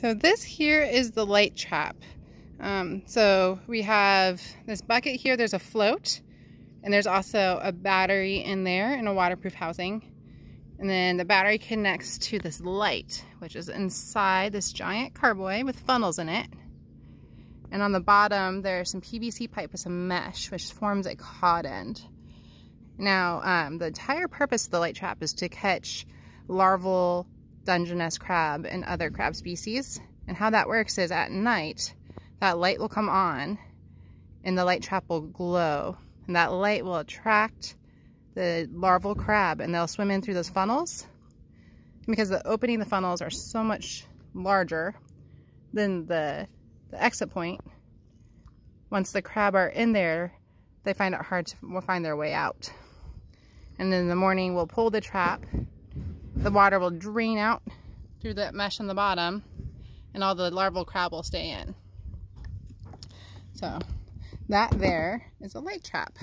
So this here is the light trap. Um, so we have this bucket here, there's a float, and there's also a battery in there in a waterproof housing. And then the battery connects to this light, which is inside this giant carboy with funnels in it. And on the bottom, there's some PVC pipe with some mesh, which forms a cod end. Now, um, the entire purpose of the light trap is to catch larval Dungeness crab and other crab species. And how that works is at night, that light will come on and the light trap will glow. And that light will attract the larval crab and they'll swim in through those funnels. And because the opening of the funnels are so much larger than the, the exit point, once the crab are in there, they find it hard to find their way out. And then in the morning, we'll pull the trap the water will drain out through that mesh on the bottom and all the larval crab will stay in. So that there is a light trap.